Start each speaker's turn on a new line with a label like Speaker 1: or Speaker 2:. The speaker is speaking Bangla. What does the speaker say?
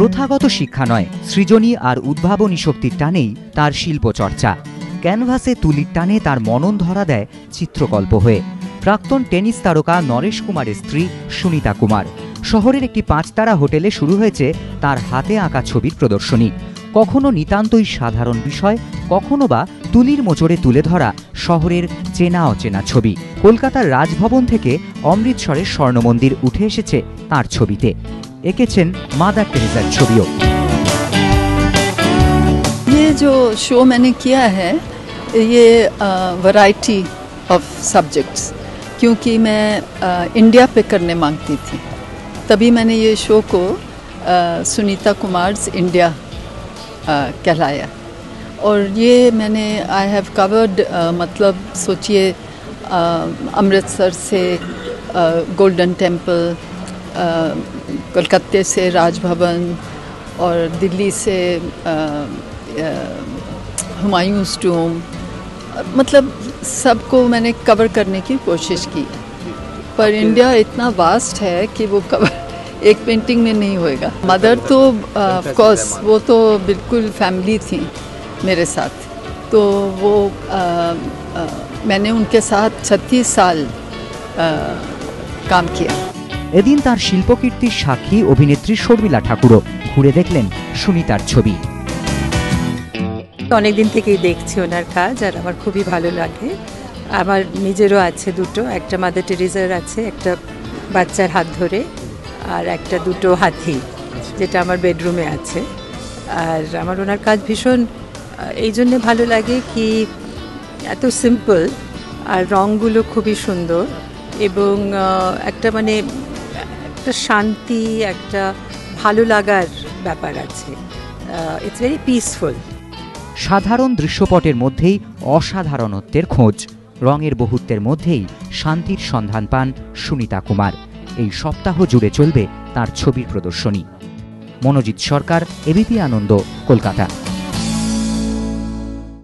Speaker 1: প্রথাগত শিক্ষা নয়, সৃজনী আর উদ্ভাবনী শক্তির টানেই তার শিল্পচর্চা। ক্যানভাসে তুলির টানে তার মনন ধরা দেয় চিত্রকল্প হয়ে। প্রাক্তন টেনিস তারকা নরেশ কুমারের স্ত্রী সুনিতা কুমার। শহরের একটি পাঁচতারা হোটেলে শুরু হয়েছে তার হাতে আঁকা ছবির প্রদর্শনী। কখনো নিতান্তই সাধারণ বিষয়, কখনো বা তুলির মোচড়ে তুলে ধরা শহরের চেনা অচেনা ছবি। কলকাতার রাজভবন থেকে অমৃতসরের স্বর্ণমন্দির উঠে এসেছে তার ছবিতে। এঁকেছেন মাদার টেরেজার ছবিও
Speaker 2: ये जो शो मैंने किया है ये वैरायटी ऑफ सब्जेक्ट्स क्योंकि मैं इंडिया पे करने मांगती थी तभी मैंने ये शो को अ, सुनीता कुमार्स इंडिया अ, कहलाया और ये मैंने आई हैव कवर्ड मतलब सोचिए अ, अमृतसर से गोल्डन टेम्पल कलकत्ते से राजभवन और दिल्ली से हमायूं टूम मतलब सबको मैंने कवर करने की कोशिश की। पर इंडिया इतना वास्ट है कि वो कवर एक पेंटिंग में नहीं होएगा। मदर तो ऑफ़ कोर्स वो तो बिल्कुल फैमिली थी मेरे साथ। तो वो आ, आ, मैंने उनके साथ 36 साल आ, काम किया।
Speaker 1: এদিন তার শিল্পকীর্তির সাক্ষী অভিনেত্রী শর্মিলা ঠাকুরও। ঘুরে দেখলেন সুনিতার ছবি।
Speaker 3: অনেক দিন থেকেই দেখছি ওনার কাজ আর আমার খুবই ভালো লাগে। আমার নিজেরও আছে দুটো একটা মাদার টেরিজার আছে একটা বাচ্চার হাত ধরে আর একটা দুটো হাতি যেটা আমার বেডরুমে আছে। আর আমার ওনার কাজ ভীষণ এই জন্যে ভালো লাগে কি এত সিম্পল আর রঙগুলো খুবই সুন্দর এবং একটা মানে একটা শান্তি, একটা ভালো লাগার ব্যাপার আছে। ইটস ভেরি পিসফুল
Speaker 1: সাধারণ দৃশ্যপটের মধ্যেই অসাধারণত্বের খোঁজ। রঙের বহুত্বের মধ্যেই শান্তির সন্ধান পান সুনিতা কুমার। এই সপ্তাহ জুড়ে চলবে তার ছবির প্রদর্শনী। মনোজিৎ সরকার, এবিপি আনন্দ, কলকাতা।